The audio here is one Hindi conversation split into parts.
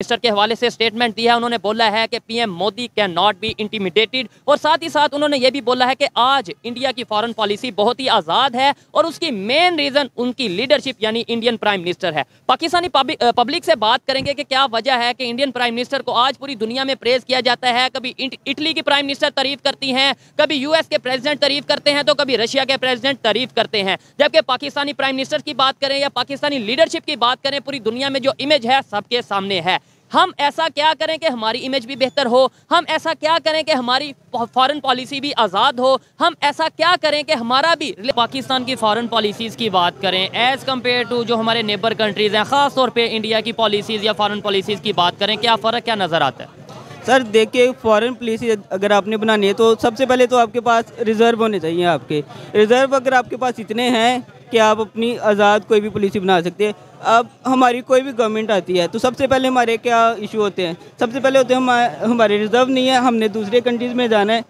मिनिस्टर के हवाले से स्टेटमेंट दिया है, उन्होंने बोला है कि PM Modi can not be intimidated और साथ ही साथ उन्होंने ये भी बोला है कि आज इंडिया की फॉरेन पॉलिसी बहुत ही आज़ाद है और उसकी मेन रीज़न उनकी लीडरशिप यानी इंडियन प्राइम मिनिस्टर है। पाकिस्तानी पब्लिक से बात करेंगे कि क्या वजह है कि इंडियन प्राइम मिनिस्टर को आज पूरी दुनिया में प्रेज किया जाता है। कभी इटली की प्राइम मिनिस्टर तारीफ़ करती हैं, कभी यूएस के प्रेसिडेंट तारीफ़ करते हैं तो कभी रशिया के प्रेजिडेंट तारीफ़ करते हैं। जबकि पाकिस्तानी प्राइम मिनिस्टर की बात करें या पाकिस्तानी लीडरशिप की बात करें, पूरी दुनिया में जो इमेज है सबके सामने है। हम ऐसा क्या करें कि हमारी इमेज भी बेहतर हो? हम ऐसा क्या करें कि हमारी फॉरेन पॉलिसी भी आज़ाद हो? हम ऐसा क्या करें कि हमारा भी पाकिस्तान की फॉरेन पॉलिसीज़ की बात करें? एज़ कंपेयर टू जो हमारे नेबर कंट्रीज़ हैं ख़ास तौर पे इंडिया की पॉलिसीज़ या फॉरेन पॉलिसीज़ की बात करें, क्या फ़र्क क्या नज़र आता है? सर देखिए फॉरेन पॉलिसी अगर आपने बनानी है तो सबसे पहले तो आपके पास रिज़र्व होने चाहिए आपके। रिज़र्व अगर आपके पास इतने हैं कि आप अपनी आज़ाद कोई भी पॉलिसी बना सकते हैं। अब हमारी कोई भी गवर्नमेंट आती है तो सबसे पहले हमारे क्या इशू होते हैं? सबसे पहले होते हैं हम, हमारे रिज़र्व नहीं है, हमने दूसरे कंट्रीज़ में जाना है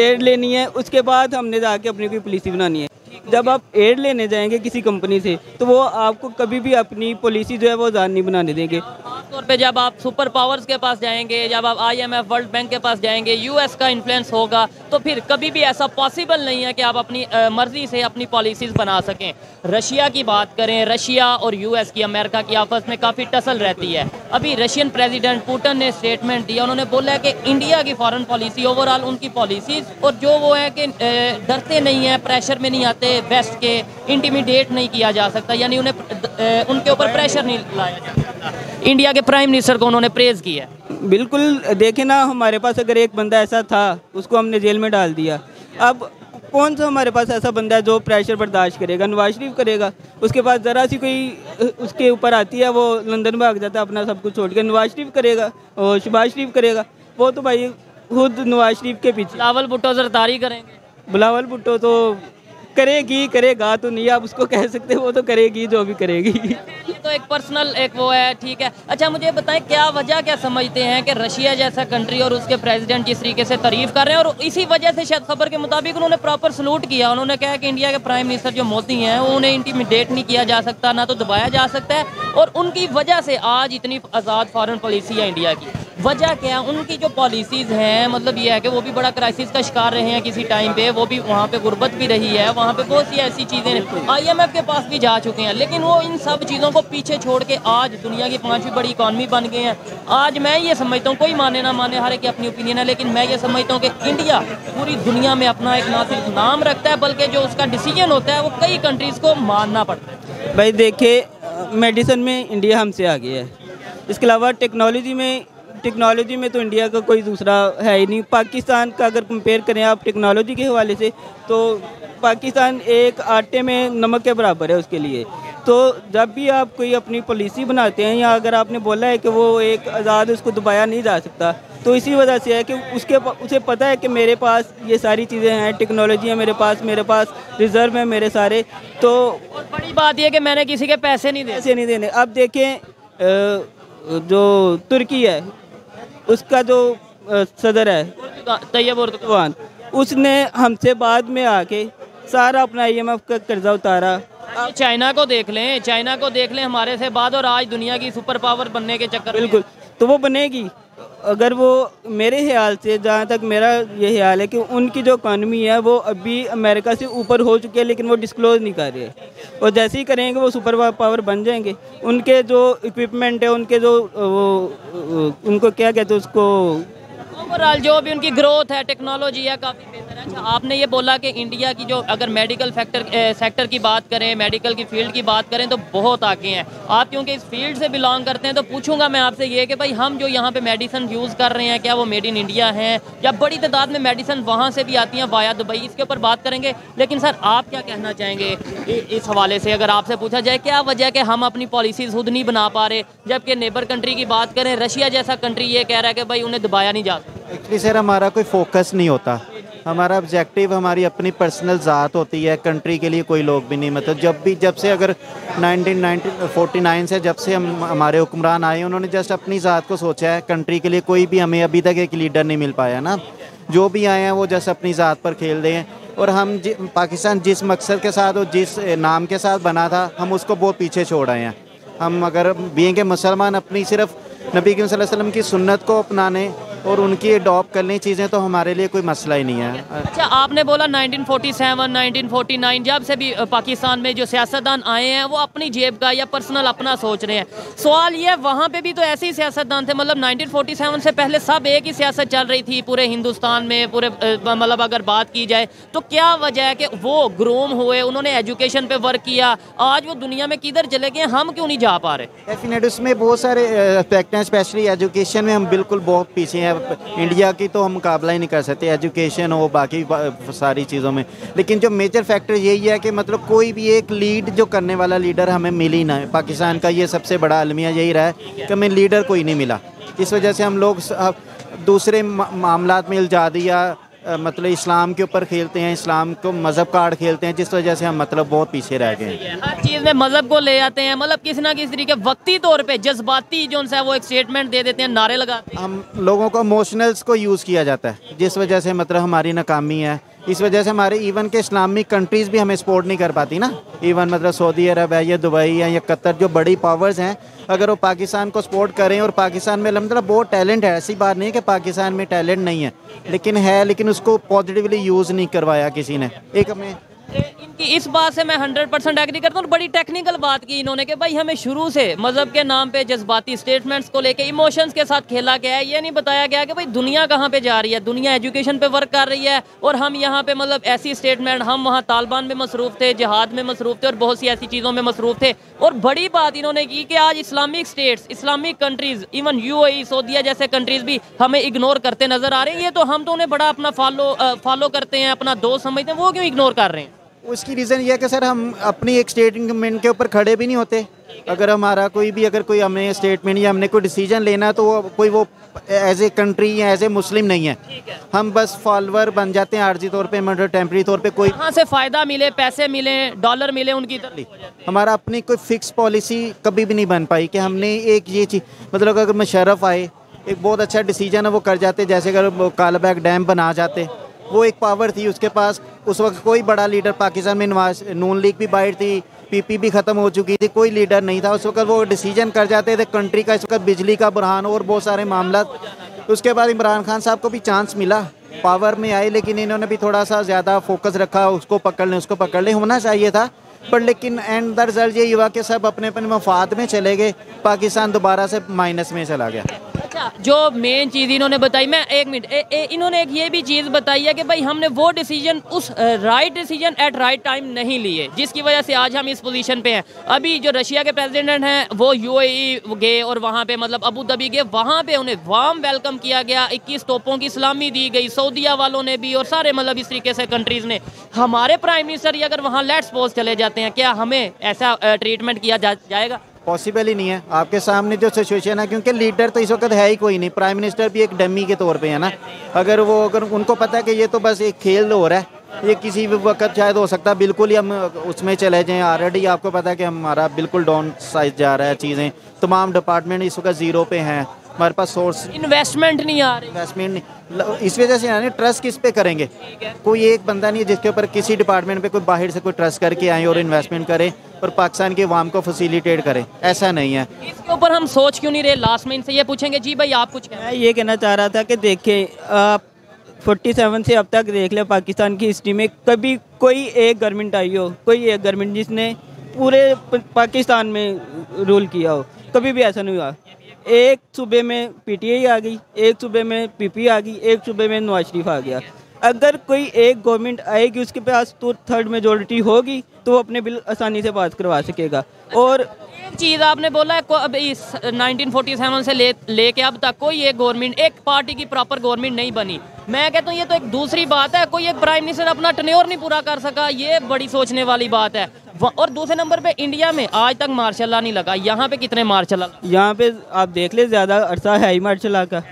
एड लेनी है उसके बाद हमने जाके अपनी कोई पॉलिसी बनानी है। जब आप एड लेने जाएँगे किसी कंपनी से तो वो आपको कभी भी अपनी पॉलिसी जो है वो आज़ाद नहीं बनाने देंगे। तौर पे जब आप सुपर पावर्स के पास जाएँगे, जब आप आईएमएफ वर्ल्ड बैंक के पास जाएँगे यूएस का इन्फ्लुएंस होगा तो फिर कभी भी ऐसा पॉसिबल नहीं है कि आप अपनी मर्ज़ी से अपनी पॉलिसीज़ बना सकें। रशिया की बात करें, रशिया और यूएस की, अमेरिका की आपस में काफ़ी टसल रहती है। अभी रशियन प्रेसिडेंट पुटन ने स्टेटमेंट दिया, उन्होंने बोला है कि इंडिया की फॉरेन पॉलिसी ओवरऑल उनकी पॉलिसीज़ और जो वो है कि डरते नहीं हैं प्रेशर में नहीं आते वेस्ट के इंटीमीडिएट नहीं किया जा सकता यानी उन्हें उनके ऊपर प्रेशर नहीं लाया जा सकता। इंडिया के प्राइम मिनिस्टर को उन्होंने प्रेज किया बिल्कुल देखे ना हमारे पास अगर एक बंदा ऐसा था उसको हमने जेल में डाल दिया। अब कौन सा हमारे पास ऐसा बंदा है जो प्रेशर बर्दाश्त करेगा नवाज़ शरीफ करेगा? उसके पास ज़रा सी कोई उसके ऊपर आती है वो लंदन भाग जाता है अपना सब कुछ छोड़ के नवाज़ शरीफ करेगा और शबाज शरीफ करेगा? वो तो भाई खुद नवाज़ शरीफ के पीछे। बिलावल भुट्टो जरदारी करेंगे। बिलावल भुट्टो तो करेगी, करेगा तो नहीं, आप उसको कह सकते वो तो करेगी जो भी करेगी। तो एक पर्सनल एक वो है, ठीक है। अच्छा मुझे बताएँ, क्या वजह, क्या समझते हैं कि रशिया जैसा कंट्री और उसके प्रेसिडेंट जिस तरीके से तारीफ़ कर रहे हैं? और इसी वजह से शायद खबर के मुताबिक उन्होंने प्रॉपर सलूट किया। उन्होंने कहा कि इंडिया के प्राइम मिनिस्टर जो मोदी हैं, उन्हें इंटीमिडेट नहीं किया जा सकता, ना तो दबाया जा सकता है। और उनकी वजह से आज इतनी आज़ाद फॉरन पॉलिसी है इंडिया की। वजह क्या है? उनकी जो पॉलिसीज़ हैं मतलब ये है कि वो भी बड़ा क्राइसिस का शिकार रहे हैं किसी टाइम पे वो भी वहाँ पे गुर्बत भी रही है वहाँ पे बहुत सी ऐसी चीज़ें आईएमएफ के पास भी जा चुके हैं लेकिन वो इन सब चीज़ों को पीछे छोड़ के आज दुनिया की पाँचवीं बड़ी इकॉनमी बन गए हैं। आज मैं ये समझता हूँ कोई माने ना माने हर एक अपनी ओपिनियन है लेकिन मैं ये समझता हूँ कि इंडिया पूरी दुनिया में अपना एक ना सिर्फ़ नाम रखता है बल्कि जो उसका डिसीज़न होता है वो कई कंट्रीज़ को मानना पड़ता है। भाई देखिए मेडिसिन में इंडिया हमसे आगे है। इसके अलावा टेक्नोलॉजी में टेक्नोलॉजी में तो इंडिया का कोई दूसरा है ही नहीं। पाकिस्तान का अगर कंपेयर करें आप टेक्नोलॉजी के हवाले से तो पाकिस्तान एक आटे में नमक के बराबर है उसके लिए। तो जब भी आप कोई अपनी पॉलिसी बनाते हैं या अगर आपने बोला है कि वो एक आज़ाद उसको दबाया नहीं जा सकता तो इसी वजह से है कि उसके उसे पता है कि मेरे पास ये सारी चीज़ें हैं टेक्नोलॉजी है मेरे पास मेरे पास रिज़र्व है मेरे सारे। तो बड़ी बात यह कि मैंने किसी के पैसे नहीं दे पैसे नहीं देने। अब देखें जो तुर्की है उसका जो सदर है तैयब उर्दवान उसने हमसे बाद में आके सारा अपना आई का कर्जा उतारा। चाइना को देख लें चाइना को देख लें हमारे से बाद और आज दुनिया की सुपर पावर बनने के चक्कर बिल्कुल। तो वो बनेगी। अगर वो मेरे ख्याल से, जहाँ तक मेरा ये ख्याल है कि उनकी जो इकानमी है, वो अभी अमेरिका से ऊपर हो चुकी है, लेकिन वो डिस्क्लोज नहीं कर रहे और जैसे ही करेंगे, वो सुपर पावर बन जाएँगे। उनके जो इक्विपमेंट है, उनके जो वो, उनको क्या कहते हैं उसको ओवरऑल जो भी उनकी ग्रोथ है टेक्नोलॉजी है काफ़ी बेहतर है। अच्छा आपने ये बोला कि इंडिया की जो अगर मेडिकल फैक्टर सेक्टर की बात करें मेडिकल की फ़ील्ड की बात करें तो बहुत आगे हैं। आप क्योंकि इस फ़ील्ड से बिलोंग करते हैं तो पूछूँगा मैं आपसे ये कि भाई, हम जो यहाँ पे मेडिसन यूज़ कर रहे हैं, क्या वो मेड इन इंडिया हैं? या बड़ी तादाद में मेडिसन वहाँ से भी आती हैं वाया दुबई? इसके ऊपर बात करेंगे। लेकिन सर, आप क्या कहना चाहेंगे इस हवाले से? अगर आपसे पूछा जाए, क्या वजह कि हम अपनी पॉलिसीज़ खुद नहीं बना पा रहे? जबकि नेबर कंट्री की बात करें, रशिया जैसा कंट्री ये कह रहा है कि भाई, उन्हें दबाया नहीं जा सकता। एक्चुअली सर हमारा कोई फोकस नहीं होता। हमारा ऑब्जेक्टिव हमारी अपनी पर्सनल ज़ात होती है कंट्री के लिए कोई लोग भी नहीं। मतलब जब भी जब से अगर 1949 से जब से हम हमारे हुक्मरान आए उन्होंने जस्ट अपनी ज़ात को सोचा है कंट्री के लिए कोई भी हमें अभी तक एक लीडर नहीं मिल पाया ना। जो भी आए हैं वो जस्ट अपनी ज़ात पर खेल रहे हैं। और हम जि, पाकिस्तान जिस मकसद के साथ और जिस नाम के साथ बना था हम उसको बहुत पीछे छोड़ आए हैं। हम अगर बीएँगे मुसलमान अपनी सिर्फ़ नबी की सुन्नत को अपनाने और उनकी अडॉप्ट करनी चीज़ें तो हमारे लिए कोई मसला ही नहीं है। अच्छा आपने बोला 1947 1949 जब से भी पाकिस्तान में जो सियासतदान आए हैं वो अपनी जेब का या पर्सनल अपना सोच रहे हैं। सवाल ये वहाँ पे भी तो ऐसे ही सियासतदान थे मतलब 1947 से पहले सब एक ही सियासत चल रही थी पूरे हिंदुस्तान में पूरे मतलब अगर बात की जाए तो क्या वजह है कि वो ग्रोम हुए उन्होंने एजुकेशन पे वर्क किया आज वो दुनिया में किधर चले गए हम क्यों नहीं जा पा रहे? डेफिनेट उसमें बहुत सारे एस्पेक्ट हैं स्पेशली एजुकेशन में हम बिल्कुल बहुत पीछे हैं। इंडिया की तो हम मुकाबला ही नहीं कर सकते। एजुकेशन हो बाकी सारी चीज़ों में। लेकिन जो मेजर फैक्टर यही है कि मतलब कोई भी एक लीड जो करने वाला लीडर हमें मिल ही ना है। पाकिस्तान का ये सबसे बड़ा अलमिया यही रहा है कि हमें लीडर कोई नहीं मिला। इस वजह से हम लोग दूसरे मामला में उलझा दिया मतलब इस्लाम के ऊपर खेलते हैं इस्लाम को मज़हब कार्ड खेलते हैं जिस वजह से हम मतलब बहुत पीछे रह गए हैं। हर चीज़ में मज़हब को ले जाते हैं मतलब किसी ना किसी तरीके वक्ती तौर पे जज्बाती जो उनसे है वो एक स्टेटमेंट दे देते हैं नारे लगाते हैं। हम लोगों को इमोशनल्स को यूज़ किया जाता है जिस वजह से मतलब हमारी नाकामी है इस वजह से हमारे इवन के इस्लामिक कंट्रीज़ भी हमें सपोर्ट नहीं कर पाती ना। इवन मतलब सऊदी अरब है, या दुबई है, या कतर, जो बड़ी पावर्स हैं, अगर वो पाकिस्तान को सपोर्ट करें, और पाकिस्तान में अलहमदिल्ला बहुत टैलेंट है, ऐसी बात नहीं है कि पाकिस्तान में टैलेंट नहीं है, लेकिन है, लेकिन उसको पॉजिटिवली यूज़ नहीं करवाया किसी ने। एक हमें इनकी इस बात से मैं हंड्रेड परसेंट एग्री करता हूँ और बड़ी टेक्निकल बात की इन्होंने कि भाई हमें शुरू से मज़हब के नाम पे जज्बाती स्टेटमेंट्स को लेके इमोशंस के साथ खेला गया है। ये नहीं बताया गया कि भाई दुनिया कहाँ पे जा रही है, दुनिया एजुकेशन पे वर्क कर रही है और हम यहाँ पे मतलब ऐसी स्टेटमेंट हम वहाँ तालिबान में मसरूफ थे, जहाद में मसरूफ थे और बहुत सी ऐसी चीज़ों में मसरूफ थे। और बड़ी बात इन्होंने की कि आज Islamic states Islamic countries even you सऊदिया जैसे कंट्रीज़ भी हमें इग्नोर करते नज़र आ रहे हैं। ये तो हम तो उन्हें बड़ा अपना फॉलो फॉलो करते हैं, अपना दोस्त समझते हैं, वो क्यों इग्नोर कर रहे हैं? उसकी रीज़न ये है कि सर हम अपनी एक स्टेटमेंट के ऊपर खड़े भी नहीं होते। अगर हमारा कोई भी अगर कोई हमें स्टेटमेंट या हमने कोई डिसीज़न लेना है तो वो कोई वो एज ए कंट्री या एज ए मुस्लिम नहीं है। हम बस फॉलोअर बन जाते हैं आर्जी तौर पे मतलब टेम्प्रेरी तौर पे कोई कहाँ से फ़ायदा मिले पैसे मिले डॉलर मिले उनकी तरफ़ हमारा अपनी कोई फिक्स पॉलिसी कभी भी नहीं बन पाई कि हमने एक ये चीज़ मतलब अगर मुशरफ आए एक बहुत अच्छा डिसीज़न है वो कर जाते जैसे अगर कालाबैग डैम बना जाते। वो एक पावर थी उसके पास। उस वक्त कोई बड़ा लीडर पाकिस्तान में नवाज़, नून लीग भी बाहर थी पीपी भी ख़त्म हो चुकी थी, कोई लीडर नहीं था। उस वक्त वो डिसीज़न कर जाते थे कंट्री का, इस वक्त बिजली का बुरहान और बहुत सारे मामला। उसके बाद इमरान खान साहब को भी चांस मिला। पावर में आए, लेकिन इन्होंने भी थोड़ा सा ज़्यादा फोकस रखा, उसको पकड़ लें, उसको पकड़ लें, होना चाहिए था। पर लेकिन एंड द रिज़ल्ट ये हुआ कि सब अपने अपने मफाद में चले गए। पाकिस्तान दोबारा से माइनस में चला गया। अच्छा जो मेन चीज़ इन्होंने बताई, मैं एक मिनट इन्होंने एक ये भी चीज़ बताई है कि भाई हमने वो डिसीज़न उस right decision at right time नहीं लिए, जिसकी वजह से आज हम इस पोजीशन पे हैं। अभी जो रशिया के प्रेसिडेंट हैं, वो यूएई गए और वहाँ पे मतलब अबू धाबी गए, वहाँ पे उन्हें वार्म वेलकम किया गया 21 तोपों की सलामी दी गई सऊदिया वालों ने भी और सारे मतलब इस तरीके से कंट्रीज़ ने। हमारे प्राइम मिनिस्टर अगर वहाँ लेट्स पोज चले जाते हैं, क्या हमें ऐसा ट्रीटमेंट किया जाएगा? पॉसिबल ही नहीं है। आपके सामने जो सिचुएशन है क्योंकि लीडर तो इस वक्त है ही कोई नहीं। प्राइम मिनिस्टर भी एक डमी के तौर पे है ना। अगर वो अगर उनको पता है कि ये तो बस एक खेल हो रहा है ये किसी भी वक्त शायद हो सकता है। बिल्कुल ही हम उसमें चले जाएँ। ऑलरेडी आपको पता है कि हमारा बिल्कुल डाउन साइज़ जा रहा है चीज़ें। तमाम डिपार्टमेंट इस वक्त ज़ीरो पे हैं। हमारे पास सोर्स इन्वेस्टमेंट नहीं आ रही। इन्वेस्टमेंट नहीं। इस वजह से यानी ट्रस्ट किस पे करेंगे? कोई एक बंदा नहीं है जिसके ऊपर किसी डिपार्टमेंट पे कोई बाहर से कोई ट्रस्ट करके आए और इन्वेस्टमेंट करे। और पाकिस्तान के वाम को फैसिलिटेट करे। ऐसा नहीं है। इसके ऊपर हम सोच क्यों नहीं रहे? लास्ट में इनसे ये पूछेंगे जी भाई आप कुछ मैं ये कहना चाह रहा था कि देखें आप 47 से अब तक देख लें पाकिस्तान की हिस्ट्री में कभी कोई एक गवर्नमेंट आई हो कोई एक गवर्नमेंट जिसने पूरे पाकिस्तान में रूल किया हो कभी भी ऐसा नहीं हुआ। एक सूबे में पीटीआई आ गई एक सूबे में पीपी आ गई एक सूबे में नवाज़ शरीफ आ गया। अगर कोई एक गवर्नमेंट आएगी उसके पास तो थर्ड मेजोरिटी होगी तो वो अपने बिल आसानी से पास करवा सकेगा। और एक चीज़ आपने बोला है इस 1947 से ले लेके अब तक कोई एक गवर्नमेंट एक पार्टी की प्रॉपर गवर्नमेंट नहीं बनी। मैं कहता हूँ ये तो एक दूसरी बात है कोई एक प्राइम मिनिस्टर अपना टन्योर नहीं पूरा कर सका ये बड़ी सोचने वाली बात है। और दूसरे नंबर पे इंडिया में आज तक मार्शल लॉ नहीं लगा यहाँ पे कितने मार्शल लॉ यहाँ पे आप देख ले ज़्यादा अरसा है ही मार्शल का।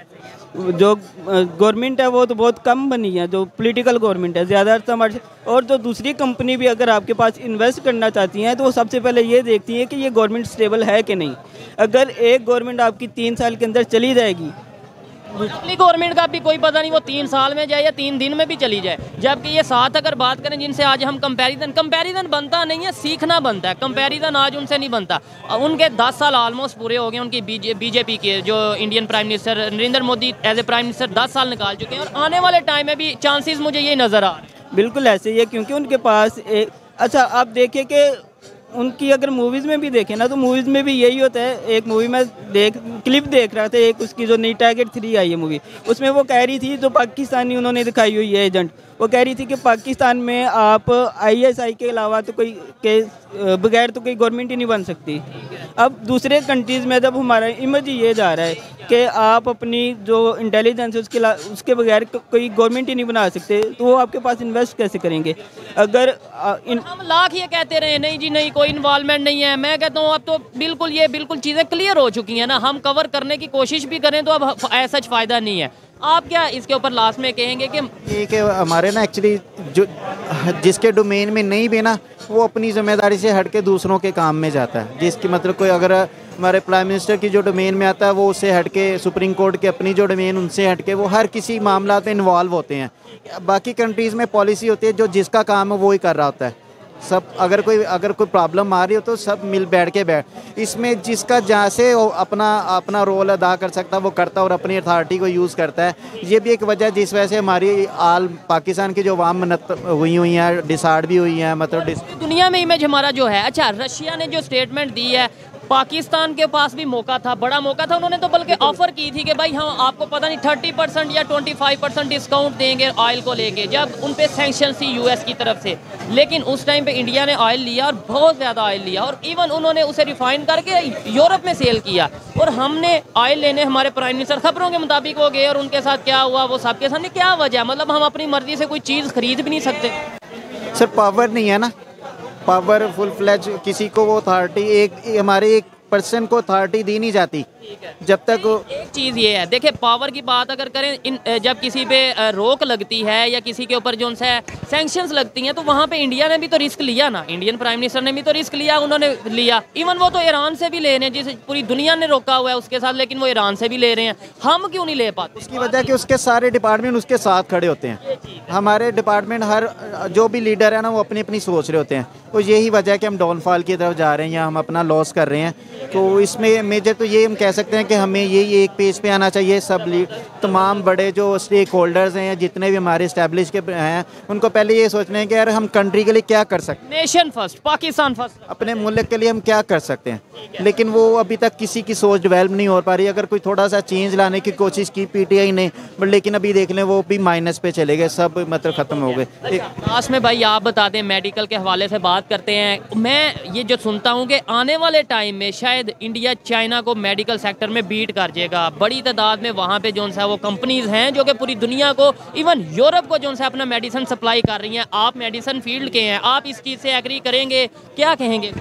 जो गवर्नमेंट है, वो तो बहुत कम बनी है, जो पॉलिटिकल गवर्नमेंट है ज़्यादातर हमारे और जो दूसरी कंपनी भी अगर आपके पास इन्वेस्ट करना चाहती हैं तो वो सबसे पहले ये देखती है कि ये गवर्नमेंट स्टेबल है कि नहीं। अगर एक गवर्नमेंट आपकी तीन साल के अंदर चली जाएगी अगली गवर्नमेंट का भी कोई पता नहीं, वो तीन साल में जाए या तीन दिन में भी चली जाए। जबकि ये साथ अगर बात करें, जिनसे आज हम कंपैरिजन कंपैरिजन बनता नहीं है, सीखना बनता है। कंपैरिजन आज उनसे नहीं बनता। उनके दस साल ऑलमोस्ट पूरे हो गए, उनकी बीजे बीजेपी के जो Indian prime minister Narendra Modi as a prime minister दस साल निकाल चुके हैं। और आने वाले टाइम में भी चांसेस मुझे ये नज़र आ रहे हैं। बिल्कुल ऐसे ही है, क्योंकि उनके पास एक अच्छा आप देखिए कि उनकी अगर मूवीज़ में भी देखें ना तो मूवीज़ में भी यही होता है, एक मूवी में देख क्लिप देख रहा था, एक उसकी जो नई टारगेट थ्री आई है मूवी उसमें वो कह रही थी, जो पाकिस्तानी उन्होंने दिखाई हुई है एजेंट वो कह रही थी कि पाकिस्तान में आप आईएसआई के अलावा तो कोई के, बगैर तो कोई गवर्नमेंट ही नहीं बन सकती। अब दूसरे कंट्रीज़ में जब हमारा इमेज ये जा रहा है कि आप अपनी जो इंटेलिजेंस है उसके उसके बगैर कोई गवर्नमेंट ही नहीं बना सकते तो वो आपके पास इन्वेस्ट कैसे करेंगे? अगर इन हम लाख ये कहते रहे नहीं जी नहीं कोई इन्वॉल्वमेंट नहीं है। मैं कहता हूँ अब तो बिल्कुल ये बिल्कुल चीज़ें क्लियर हो चुकी हैं ना। हम कवर करने की कोशिश भी करें तो अब ऐसा फ़ायदा नहीं है। आप क्या इसके ऊपर लास्ट में कहेंगे कि ये कि हमारे ना एक्चुअली जो जिसके डोमेन में नहीं भी ना वो अपनी ज़िम्मेदारी से हट के दूसरों के काम में जाता है। जिसकी मतलब कोई अगर हमारे प्राइम मिनिस्टर की जो डोमेन में आता है, वो उससे हट के सुप्रीम कोर्ट के अपनी जो डोमेन उनसे हट के वो हर किसी मामला में इन्वॉल्व होते हैं। बाकी कंट्रीज़ में पॉलिसी होती है, जो जिसका काम है, वो ही कर रहा होता है। सब, अगर कोई अगर कोई प्रॉब्लम आ रही हो तो सब मिल बैठ के बैठ। इसमें जिसका जहाँ से अपना अपना रोल अदा कर सकता है, वो करता है और अपनी अथॉरिटी को यूज़ करता है। ये भी एक वजह जिस वजह से हमारी आल पाकिस्तान की जो वाम हुई हुई हैं डिसाइड भी हुई हैं मतलब दुनिया में इमेज हमारा जो है अच्छा रशिया ने जो स्टेटमेंट दी है पाकिस्तान के पास भी मौका था बड़ा मौका था। उन्होंने तो बल्कि ऑफ़र की थी कि भाई हाँ आपको पता नहीं थर्टी परसेंट या ट्वेंटी फाइव परसेंट डिस्काउंट देंगे ऑयल को लेके जब उन पर सेंक्शन थी यूएस की तरफ़ से। लेकिन उस टाइम पे इंडिया ने ऑयल लिया और बहुत ज़्यादा ऑयल लिया और इवन उन्होंने उसे रिफाइन करके यूरोप में सेल किया। और हमने ऑयल लेने हमारे प्राइम मिनिस्टर खबरों के मुताबिक हो गए और उनके साथ क्या हुआ वो सबके सामने क्या वजह मतलब हम अपनी मर्ज़ी से कोई चीज़ खरीद भी नहीं सकते। सर पावर नहीं है ना? पावर फुल फ्लैज किसी को वो अथॉरिटी एक, हमारे एक पर्सन को अथॉरिटी दी नहीं जाती। जब तक एक चीज़ ये है। देखिए पावर की बात अगर करें इन जब किसी पे रोक लगती है या किसी के ऊपर जो है सैंक्शंस लगती हैं तो वहाँ पे इंडिया ने भी तो रिस्क लिया ना। इंडियन प्राइम मिनिस्टर ने भी तो रिस्क लिया उन्होंने लिया। इवन वो तो ईरान से भी ले रहे हैं जिसे पूरी दुनिया ने रोका हुआ है उसके साथ लेकिन वो ईरान से भी ले रहे हैं। हम क्यों नहीं ले पाते? उसकी वजह कि उसके सारे डिपार्टमेंट उसके साथ खड़े होते हैं। हमारे डिपार्टमेंट हर जो भी लीडर है ना वो अपनी अपनी सोच रहे होते हैं। तो यही वजह है कि हम डाउनफॉल की तरफ़ जा रहे हैं या हम अपना लॉस कर रहे हैं। तो इसमें मेजर तो ये हम कह सकते हैं कि हमें यही एक पेज पे आना चाहिए। सब तमाम बड़े जो स्टेक होल्डर्स हैं जितने भी हमारे इस्टेब्लिश के हैं उनको पहले ये सोचना है कि यार हम कंट्री के लिए क्या कर सकते हैं। नेशन फ़र्स्ट पाकिस्तान फ़र्स्ट अपने मुल्क के लिए हम क्या कर सकते हैं। लेकिन वो अभी तक किसी की सोच डेवलप नहीं हो पा रही। अगर कोई थोड़ा सा चेंज लाने की कोशिश की पीटीआई ने बट लेकिन अभी देख लें वो भी माइनस पे चले गए। सब मतलब ख़त्म हो गए। लास्ट में भाई आप बता दें मेडिकल के हवाले से बात करते हैं। मैं ये जो सुनता हूँ कि आने वाले टाइम में शायद इंडिया चाइना को मेडिकल सेक्टर में बीट कर जाएगा। बड़ी तादाद में वहाँ पे जो सा वो कंपनीज़ हैं जो कि पूरी दुनिया को इवन यूरोप को जो सा अपना मेडिसिन सप्लाई कर रही हैं। आप मेडिसिन फ़ील्ड के हैं। आप इस चीज़ से एग्री करेंगे? क्या कहेंगे?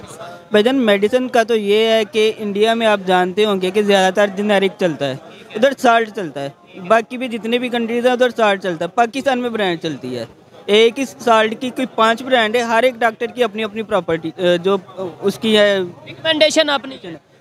भजन मेडिसिन का तो ये है कि इंडिया में आप जानते होंगे कि ज़्यादातर जेनेरिक चलता है। उधर साल्ट चलता है। बाकी भी जितने भी कंट्रीज़ हैं उधर साल्ट चलता है। पाकिस्तान में ब्रांड चलती है। एक ही साल्ट की कोई पाँच ब्रांड है हर एक डॉक्टर की अपनी अपनी प्रॉपर्टी जो उसकी है। रिकमेंडेशन अपनी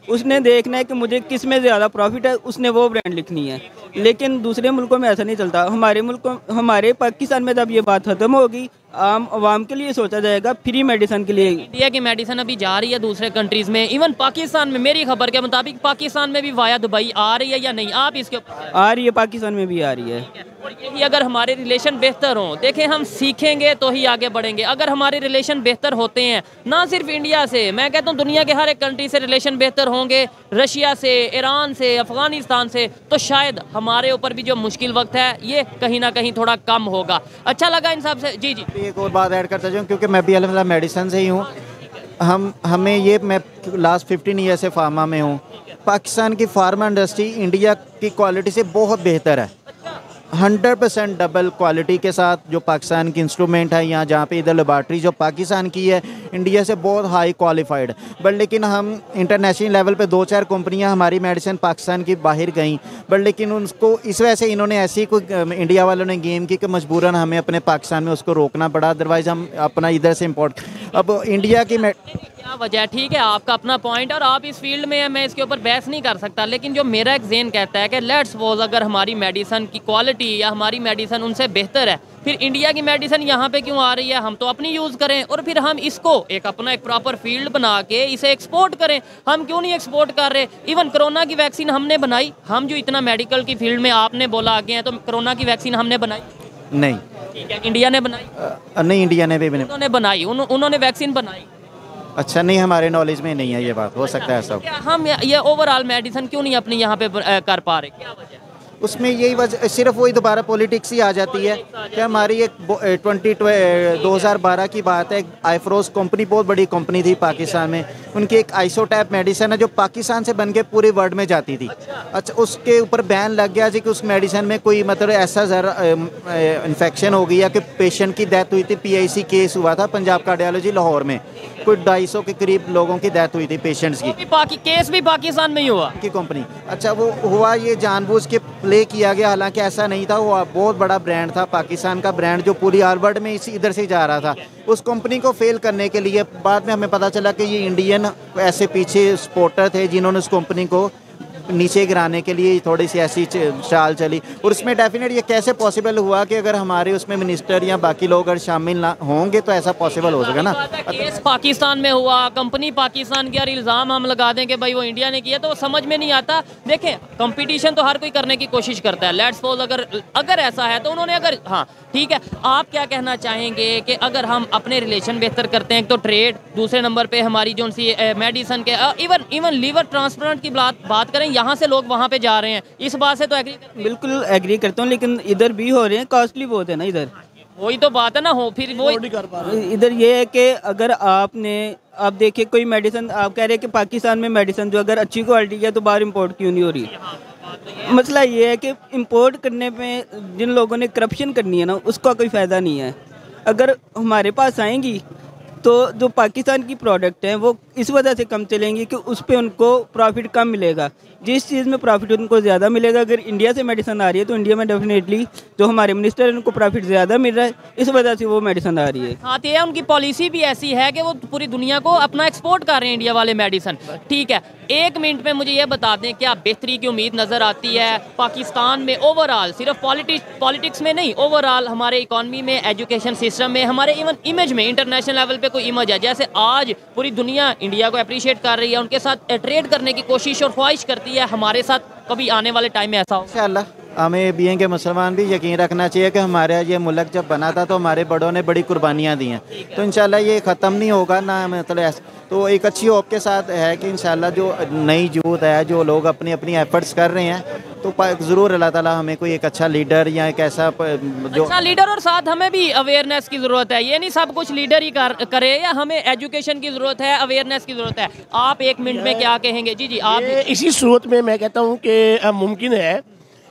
उसने देखना है कि मुझे किसमें ज़्यादा प्रॉफिट है, उसने वो ब्रांड लिखनी है। लेकिन दूसरे मुल्कों में ऐसा नहीं चलता। हमारे मुल्कों, हमारे पाकिस्तान में जब ये बात ख़त्म होगी आम आवाम के लिए सोचा जाएगा फ्री मेडिसिन के लिए। इंडिया की मेडिसिन अभी जा रही है दूसरे कंट्रीज़ में। इवन पाकिस्तान में मेरी खबर के मुताबिक पाकिस्तान में भी वाया दुबई आ रही है या नहीं? आप इसके आ रही है पाकिस्तान में भी आ रही है। और यही अगर हमारे रिलेशन बेहतर हों देखें हम सीखेंगे तो ही आगे बढ़ेंगे। अगर हमारे रिलेशन बेहतर होते हैं ना सिर्फ़ इंडिया से मैं कहता हूँ दुनिया के हर एक कंट्री से रिलेशन बेहतर होंगे। रशिया से ईरान से अफ़गानिस्तान से तो शायद हमारे ऊपर भी जो मुश्किल वक्त है ये कहीं ना कहीं थोड़ा कम होगा। अच्छा लगा इन सबसे जी जी। एक और बात ऐड करता चाहूँ क्योंकि मैं भी अलहमदिल्ला मेडिसन से ही हूँ। हम, हमें ये, मैं लास्ट फिफ्टीन ईयर से फार्मा में हूँ। पाकिस्तान की फार्मा इंडस्ट्री इंडिया की क्वालिटी से बहुत बेहतर है। हंड्रेड परसेंट डबल क्वालिटी के साथ जो पाकिस्तान की इंस्ट्रूमेंट है, यहाँ जहाँ पे इधर लेबार्ट्री जो पाकिस्तान की है इंडिया से बहुत हाई क्वालिफाइड बट लेकिन हम इंटरनेशनल लेवल पे दो चार कंपनियाँ हमारी मेडिसिन पाकिस्तान की बाहर गई। बट लेकिन उनको इस वजह से इन्होंने ऐसी कोई इंडिया वालों ने गेम की कि मजबूरन हमें अपने पाकिस्तान में उसको रोकना पड़ा अदरवाइज़ हम अपना इधर से इम्पोर्ट अब इंडिया की क्या वजह है? ठीक है आपका अपना पॉइंट और आप इस फ़ील्ड में है मैं इसके ऊपर बहस नहीं कर सकता लेकिन जो मेरा एक जेन कहता है कि लेट्स सपोज़ अगर हमारी मेडिसन की क्वालिटी या हमारी मेडिसन उनसे बेहतर है फिर इंडिया की मेडिसन यहाँ पे क्यों आ रही है? हम तो अपनी यूज़ करें और फिर हम इसको एक अपना एक प्रॉपर फ़ील्ड बना के इसे एक्सपोर्ट करें। हम क्यों नहीं एक्सपोर्ट कर रहे? इवन कोरोना की वैक्सीन हमने बनाई। हम जो इतना मेडिकल की फ़ील्ड में आपने बोला आगे हैं तो कोरोना की वैक्सीन हमने बनाई? नहीं। ठीक है इंडिया ने बनाई? नहीं इंडिया ने भी नहीं उन्होंने बनाई उन्होंने वैक्सीन बनाई। अच्छा नहीं हमारे नॉलेज में नहीं है ये बात हो सकता है सब हम ये- ये ओवरऑल मेडिसिन क्यों नहीं अपनी यहाँ पे कर पा रहे? क्या वजह? उसमें यही वजह सिर्फ़ वही दोबारा पॉलिटिक्स ही आ जाती है कि हमारी एक ट्वेंटी दो हज़ार बारह की बात है आईफ्रोज कंपनी बहुत बड़ी कंपनी थी पाकिस्तान में। उनकी एक आइसोटैप मेडिसिन है जो पाकिस्तान से बन के पूरे वर्ल्ड में जाती थी। अच्छा। उसके ऊपर बैन लग गया जी कि उस मेडिसिन में कोई मतलब ऐसा ज़रा इन्फेक्शन हो गई है कि पेशेंट की डेथ हुई थी पीआईसी केस हुआ था पंजाब कार्डियोलॉजी लाहौर में। कोई ढाई के करीब लोगों की डेथ हुई थी पेशेंट्स की। बाकी केस भी पाकिस्तान में ही हुआ। की कंपनी अच्छा वो हुआ ये जानबूझ के प्ले किया गया हालाँकि ऐसा नहीं था वो बहुत बड़ा ब्रांड था पाकिस्तान का ब्रांड जो पूरी आलवर्ड में इसी इधर से जा रहा था। उस कंपनी को फेल करने के लिए बाद में हमें पता चला कि ये इंडियन ऐसे पीछे स्पोर्टर थे जिन्होंने उस कंपनी को नीचे गिराने के लिए थोड़ी सी ऐसी चाल चली। और उसमें डेफिनेट ये कैसे पॉसिबल हुआ कि अगर हमारे उसमें मिनिस्टर या बाकी लोग अगर शामिल ना होंगे तो ऐसा पॉसिबल हो सके ना? केस पाकिस्तान में हुआ कंपनी पाकिस्तान की और इल्ज़ाम हम लगा दें कि भाई वो इंडिया ने किया तो समझ में नहीं आता। देखें कंपटीशन तो हर कोई करने की कोशिश करता है। लेट्स सपोज़ अगर अगर ऐसा है तो उन्होंने अगर हाँ ठीक है, आप क्या कहना चाहेंगे कि अगर हम अपने रिलेशन बेहतर करते हैं तो ट्रेड दूसरे नंबर पे हमारी जो सी मेडिसन के इवन इवन लीवर ट्रांसप्लांट की बात बात करें यहाँ से लोग वहाँ पे जा रहे हैं। इस बात से तो एग्री बिल्कुल एग्री करता हूँ लेकिन इधर भी हो रहे हैं कॉस्टली बहुत है ना इधर? वही तो बात है ना हो फिर वो इधर ये है कि अगर आपने आप देखिए कोई मेडिसिन आप कह रहे हैं कि पाकिस्तान में मेडिसिन जो अगर अच्छी क्वालिटी की है तो बाहर इम्पोर्ट क्यों नहीं हो रही? मसला ये है कि इंपोर्ट करने में जिन लोगों ने करप्शन करनी है ना उसका कोई फ़ायदा नहीं है। अगर हमारे पास आएँगी तो जो पाकिस्तान की प्रोडक्ट हैं वो इस वजह से कम चलेंगी कि उस पर उनको प्रॉफिट कम मिलेगा। जिस चीज़ में प्रॉफिट उनको ज़्यादा मिलेगा, अगर इंडिया से मेडिसिन आ रही है तो इंडिया में डेफिनेटली जो हमारे मिनिस्टर हैं, उनको प्रॉफिट ज़्यादा मिल रहा है। इस वजह से वो मेडिसन आ रही है। हाँ तो उनकी पॉलिसी भी ऐसी है कि वो पूरी दुनिया को अपना एक्सपोर्ट कर रहे हैं इंडिया वाले मेडिसन ठीक है, एक मिनट में मुझे ये बता दें, क्या बेहतरी की उम्मीद नज़र आती है पाकिस्तान में ओवरऑल सिर्फ़ पॉलिटिक्स पॉलिटिक्स में नहीं ओवरऑल हमारे इकॉनमी में एजुकेशन सिस्टम में, हमारे इवन इमेज में इंटरनेशनल लेवल पे कोई इमेज है। जैसे आज पूरी दुनिया इंडिया को अप्रिशिएट कर रही है, उनके साथ ट्रेड करने की कोशिश और ख्वाहिश करती है, हमारे साथ कभी आने वाले टाइम में ऐसा हो। हमें बीएँ के मुसलमान भी यकीन रखना चाहिए कि हमारा ये मुल्क जब बना था तो हमारे बड़ों ने बड़ी कुर्बानियाँ दी हैं। तो इंशाल्लाह ये ख़त्म नहीं होगा ना मतलब ऐस- तो एक अच्छी होप के साथ है कि इन जो नई यूथ है जो लोग अपनी अपनी एफर्ट्स कर रहे हैं तो ज़रूर अल्लाह ताला हमें कोई एक अच्छा लीडर या एक ऐसा जो अच्छा लीडर और साथ हमें भी अवेयरनेस की ज़रूरत है। ये नहीं सब कुछ लीडर ही कर, करे या हमें एजुकेशन की ज़रूरत है अवेयरनेस की ज़रूरत है। आप एक मिनट में क्या कहेंगे? जी जी आप इसी सूरत में मैं कहता हूँ कि मुमकिन है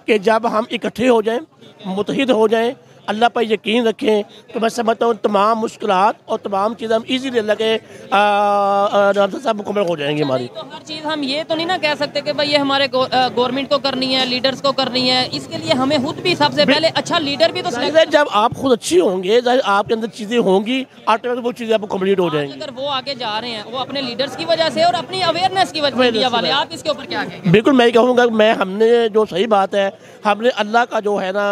कि जब हम इकट्ठे हो जाएँ मुतहद हो जाएँ अल्लाह पर यकीन रखें तो मैं समझता हूँ तमाम मुश्किल और तमाम चीज़ें हम इजीली अल्लाह के साथ मुकम्मल हो जाएँगी हमारी। तो हर चीज़ हम ये तो नहीं ना कह सकते कि भाई ये हमारे गवर्नमेंट को करनी है लीडर्स को करनी है इसके लिए हमें खुद भी सबसे पहले अच्छा लीडर भी तो जब आप खुद अच्छी होंगे आपके अंदर चीज़ें होंगी ऑटोमेटिक वो चीज़ें आपको कंप्लीट हो जाएँगी। अगर वो आगे जा रहे हैं वो अपने लीडर्स की वजह से और अपनी अवेयरनेस की वजह से आप इसके ऊपर क्या बिल्कुल मैं कहूँगा मैं हमने जो सही बात है हमने अल्लाह का जो है ना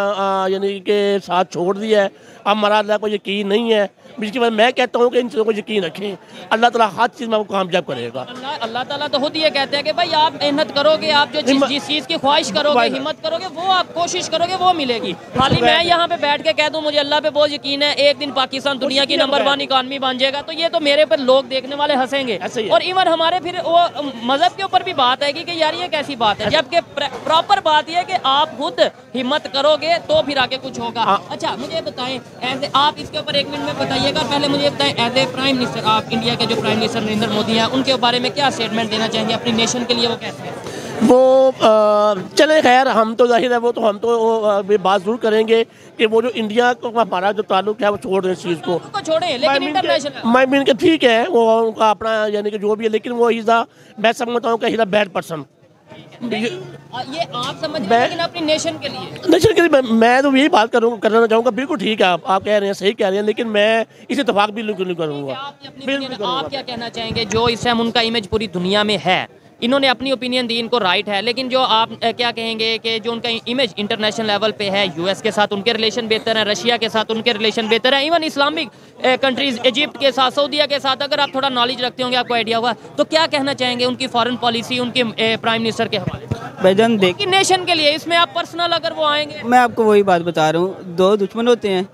यानी कि साथ छोड़ दिया है। अब महाराज को यकीन नहीं है जिसकी वजह मैं कहता हूँ कि इन चीज़ों को यकीन रखें। अल्लाह ताला हर चीज़ में आपको कामयाब करेगा। अल्लाह ताला तो खुद ये कहते हैं कि भाई आप मेहनत करोगे आप जो चीज़ जिस चीज़ की ख्वाहिश करोगे हिम्मत करोगे वो आप कोशिश करोगे वो मिलेगी। खाली मैं यहाँ पे बैठ के कह दूँ मुझे अल्लाह पे बहुत यकीन है एक दिन पाकिस्तान दुनिया की नंबर वन इकानमी बन जाएगा तो ये तो मेरे पर लोग देखने वाले हंसेंगे। ऐसे। और इवन हमारे फिर वो मज़हब के ऊपर भी बात आएगी कि यार ये कैसी बात है? जबकि प्रॉपर बात यह है कि आप खुद हिम्मत करोगे तो फिर आगे कुछ होगा। हाँ। अच्छा मुझे बताएँ एज आप इसके ऊपर एक मिनट में बताइएगा। पहले मुझे बताएँ एज ए प्राइम मिनिस्टर आप इंडिया के जो प्राइम मिनिस्टर नरेंद्र मोदी हैं उनके बारे में क्या स्टेटमेंट देना चाहेंगे? अपनी नेशन के लिए वो कैसे हैं? वो चले खैर हम तो ज़ाहिर है वो तो हम तो बात ज़रूर करेंगे कि वो जो इंडिया को हमारा जो ताल्लुक है वो छोड़ दें इस चीज़ को। मैं मीन के ठीक है वो उनका अपना यानी कि जो भी है लेकिन वो इज़ मैं समझता हूँ कि इज़ बैड पर्सन ये- ये आप समझ रहे हैं लेकिन अपनी नेशन के लिए। नेशन के लिए मैं, मैं तो यही बात करूँ करना चाहूँगा। बिल्कुल ठीक है आप आप कह रहे हैं सही कह रहे हैं लेकिन मैं इस इतफाक बिल्कुल नहीं करूँगा। आप क्या कहना चाहेंगे? जो इस टाइम उनका इमेज पूरी दुनिया में है इन्होंने अपनी ओपिनियन दी इनको राइट है। लेकिन जो आप क्या कहेंगे कि जो उनका इमेज इंटरनेशनल लेवल पे है यूएस के साथ उनके रिलेशन बेहतर हैं रशिया के साथ उनके रिलेशन बेहतर हैं इवन इस्लामिक कंट्रीज़ इजिप्ट के साथ सऊदीया के साथ अगर आप थोड़ा नॉलेज रखते होंगे आपको आइडिया हुआ तो क्या कहना चाहेंगे उनकी फॉरन पॉलिसी उनके प्राइम मिनिस्टर के हवाले? से भाईजान देख कि नेशन के लिए इसमें आप पर्सनल अगर वो आएँगे। मैं आपको वही बात बता रहा हूँ। दो दुश्मन होते हैं।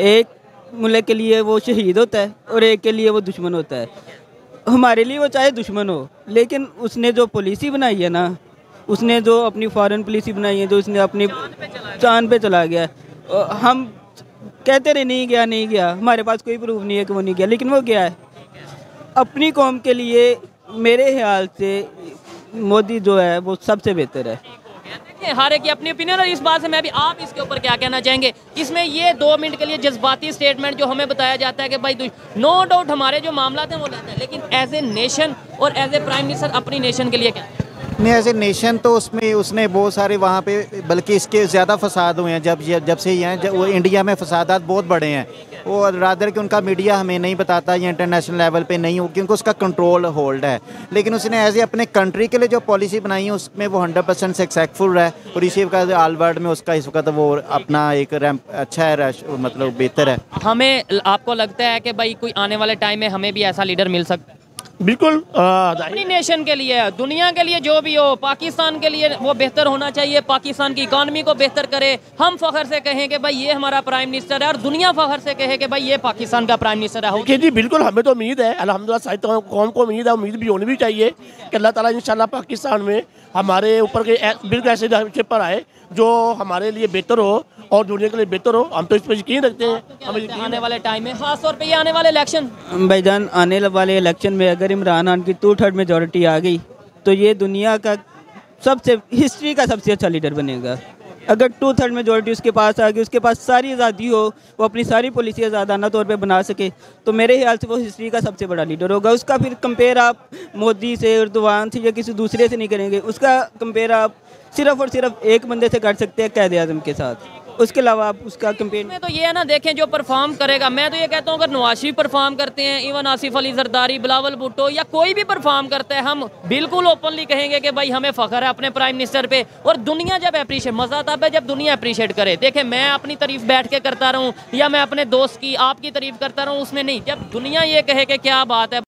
एक मुल्क के लिए वो शहीद होता है और एक के लिए वो दुश्मन होता है। हमारे लिए वो चाहे दुश्मन हो, लेकिन उसने जो पॉलिसी बनाई है ना, उसने जो अपनी फॉरेन पॉलिसी बनाई है, जो उसने अपनी चाँद पे चला गया। हम कहते रहे, नहीं गया नहीं गया, हमारे पास कोई प्रूफ नहीं है कि वो नहीं गया लेकिन वो गया है अपनी कौम के लिए मेरे ख्याल से मोदी जो है, वो सबसे बेहतर है हर की अपनी ओपिनियन और इस बात से मैं भी, आप इसके ऊपर क्या कहना चाहेंगे? इसमें ये दो मिनट के लिए जज्बाती स्टेटमेंट जो हमें बताया जाता है कि भाई नो डाउट हमारे जो मामला हैं वो लेते हैं। लेकिन एज ए नेशन और एज ए प्राइम मिनिस्टर अपनी नेशन के लिए क्या? नहीं एज ए नेशन तो उसमें, उसने बहुत सारे वहाँ पे, बल्कि इसके ज़्यादा फसाद हुए हैं। जब जब से ये हैं जब वो इंडिया में फसादात बहुत बड़े हैं। वो रादर कि उनका मीडिया हमें नहीं बताता, या इंटरनेशनल लेवल पे नहीं हो, क्योंकि उसका कंट्रोल होल्ड है। लेकिन उसने एज ए अपने कंट्री के लिए जो पॉलिसी बनाई है, उसमें वो हंड्रेड परसेंट सक्सेसफुल है। और इसी वक्त ऑल वर्ल्ड में उसका इस वक्त वो अपना एक रैम्प अच्छा है मतलब बेहतर है। हमें, आपको लगता है कि भाई कोई आने वाले टाइम में हमें भी ऐसा लीडर मिल सकता है बिल्कुल अपनी नेशन के लिए दुनिया के लिए जो भी हो पाकिस्तान के लिए वो बेहतर होना चाहिए पाकिस्तान की इकॉनमी को बेहतर करे। हम फखर से कहें कि भाई ये हमारा प्राइम मिनिस्टर है और दुनिया फखर से कहे कि भाई ये पाकिस्तान का प्राइम मिनिस्टर है। हो कि जी बिल्कुल हमें तो उम्मीद है अलहमदिल्ला सारी तो कौम को उम्मीद है उम्मीद भी होनी भी चाहिए कि अल्लाह ताला इंशाल्लाह पाकिस्तान में हमारे ऊपर के बिल्कुल ऐसे पर आए जो हमारे लिए बेहतर हो और जुड़ने के लिए बेहतर हो। हम तो इस पर यकीन रखते हैं। हमें आने वाले टाइम में? खास तौर पर ये आने वाले इलेक्शन भाईजान आने वाले इलेक्शन में अगर इमरान खान की टू थर्ड मेजोरिटी आ गई तो ये दुनिया का सबसे हिस्ट्री का सबसे अच्छा लीडर बनेगा। अगर टू थर्ड मेजोरिटी उसके पास आ गई उसके पास सारी आज़ादी हो वो अपनी सारी पॉलिसी आज़ादाना तौर पे बना सके तो मेरे ख्याल से वो हिस्ट्री का सबसे बड़ा लीडर होगा। उसका फिर कंपेयर आप मोदी से उर्दवान से या किसी दूसरे से नहीं करेंगे। उसका कंपेयर आप सिर्फ़ और सिर्फ़ एक बंदे से कर सकते हैं कैद आज़म के साथ। उसके अलावा आप उसका कंपेयर में तो ये है ना, देखें जो परफॉर्म करेगा। मैं तो ये कहता हूँ, अगर नवाज़ शरीफ परफॉर्म करते हैं इवन आसिफ अली जरदारी, बिलावल भुट्टो, या कोई भी परफॉर्म करता है, हम बिल्कुल ओपनली कहेंगे कि भाई, हमें फखर है अपने प्राइम मिनिस्टर पे। और दुनिया जब अप्रीशिएट मज़ा तब है जब दुनिया अप्रिशिएट करे। देखें, मैं अपनी तारीफ़ बैठ के करता रहूँ, या मैं अपने दोस्त की, आपकी तारीफ़ करता रहूँ, उसमें नहीं। जब दुनिया ये कहे कि क्या बात है